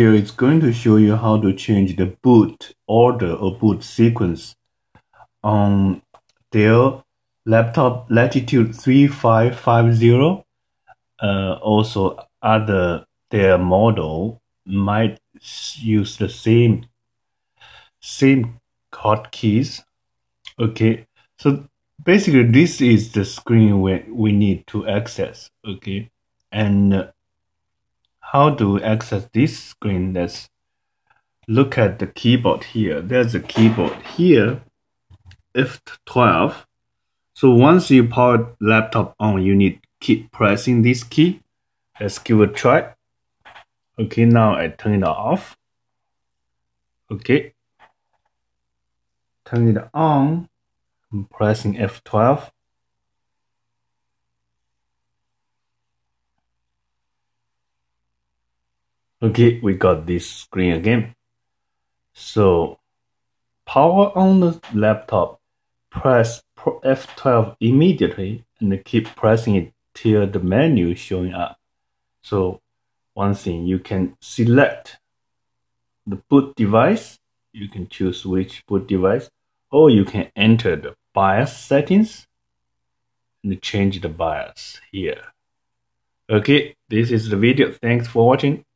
Here it's going to show you how to change the boot order or boot sequence on Dell laptop Latitude 3550. Uh, also, other Dell model might use the same same hotkeys. Okay, so basically this is the screen we, we need to access. Okay, and how to access this screen, let's look at the keyboard here. There's a keyboard here, F12. So once you power laptop on, you need keep pressing this key. Let's give it a try. Okay, now I turn it off. Okay. Turn it on. I'm pressing F12. Okay, we got this screen again. So, power on the laptop, press F12 immediately and keep pressing it till the menu showing up. So, one thing, you can select the boot device. You can choose which boot device, or you can enter the BIOS settings and change the BIOS here. Okay, this is the video. Thanks for watching.